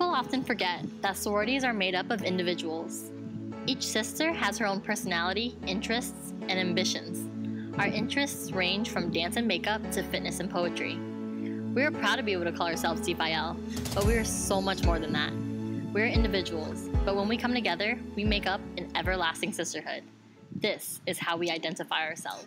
often forget that sororities are made up of individuals. Each sister has her own personality, interests, and ambitions. Our interests range from dance and makeup to fitness and poetry. We are proud to be able to call ourselves DPhiL, but we are so much more than that. We're individuals, but when we come together, we make up an everlasting sisterhood. This is how we identify ourselves.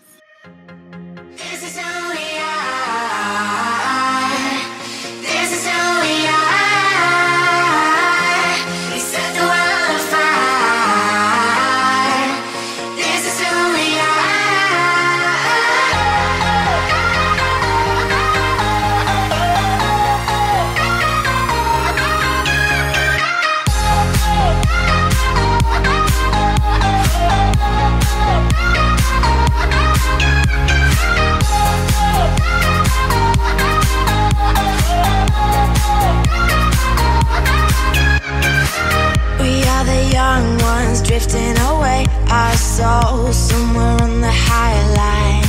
Drifting away. Our souls somewhere on the higher line.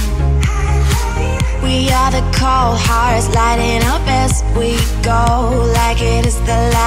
We are the cold hearts lighting up as we go, like it is the time.